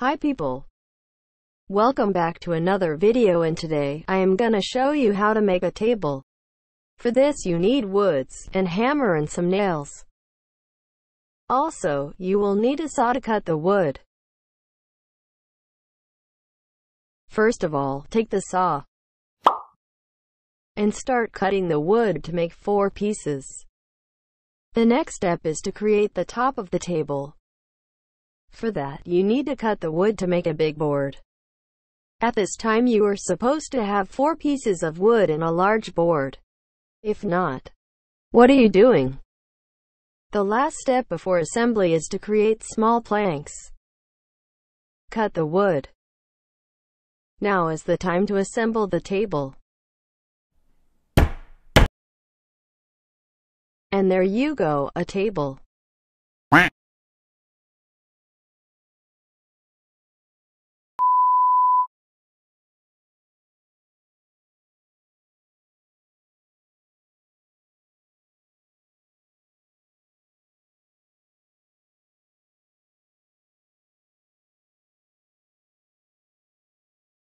Hi people. Welcome back to another video and today, I am gonna show you how to make a table. For this you need woods, and hammer and some nails. Also, you will need a saw to cut the wood. First of all, take the saw and start cutting the wood to make four pieces. The next step is to create the top of the table. For that, you need to cut the wood to make a big board. At this time you are supposed to have four pieces of wood and a large board. If not, what are you doing? The last step before assembly is to create small planks. Cut the wood. Now is the time to assemble the table. And there you go, a table.